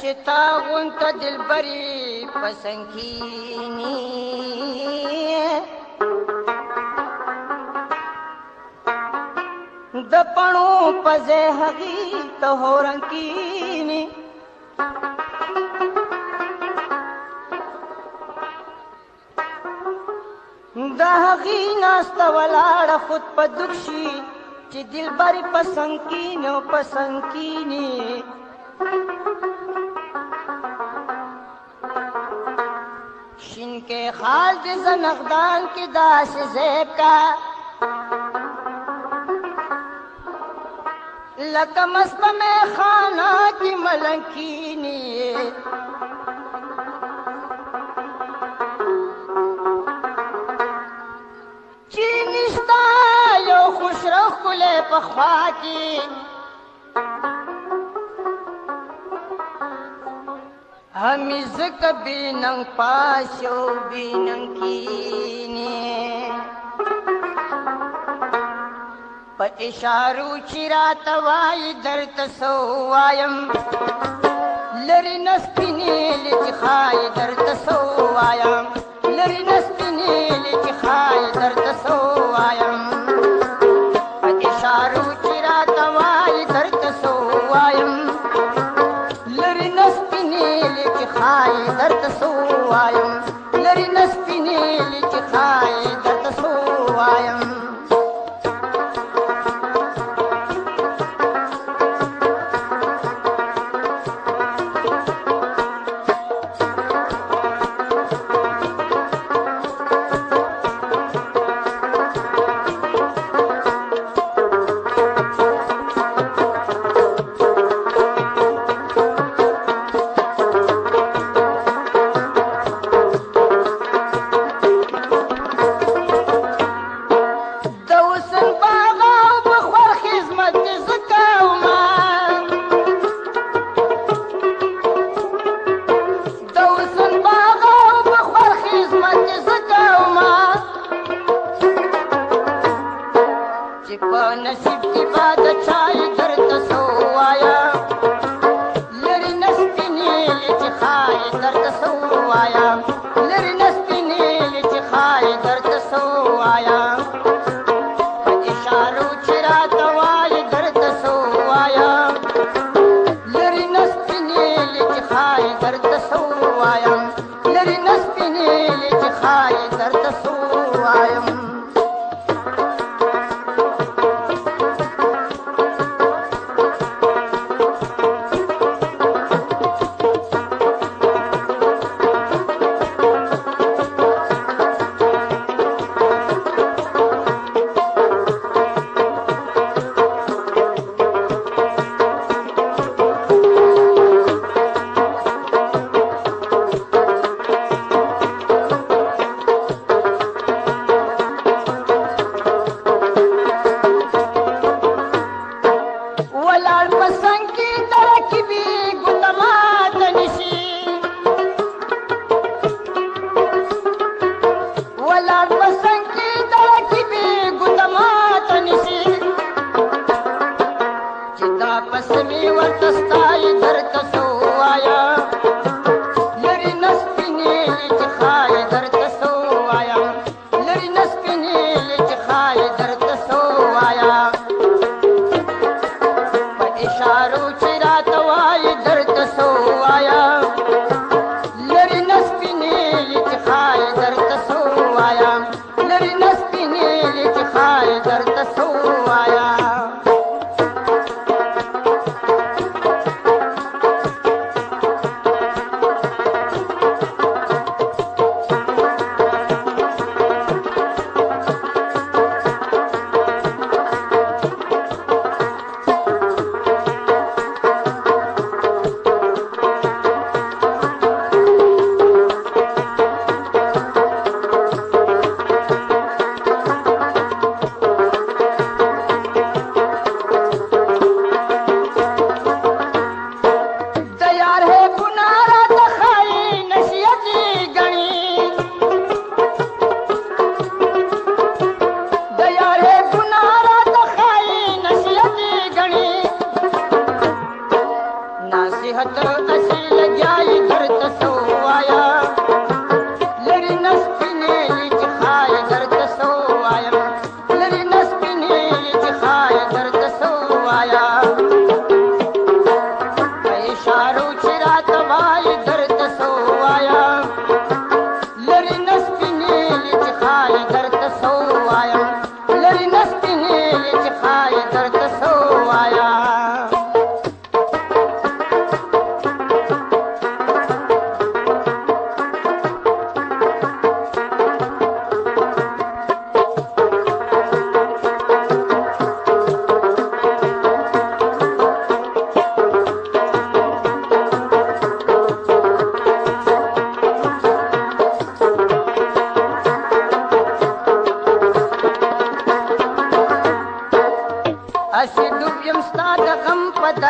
چې تا غونت دلبري پسنګینی د پړو پزه هغي ته هورنکینی د هغي ناست ولاړ خود په دکشي چې دلبر پسند کینو پسند کینی سپین کې خال د زنخدان کې داس زیب کا لکه مست مې خانه کې ملکینی چی نشتا یو خوش رخ کله په خوا کې همي زك بينن پاشو بينن کینه په اشارو چرات وای درت سو وایم لری نسپینی لچ خای درت سو وایم لری نسپینی لچ خای درت سو porta never the stop.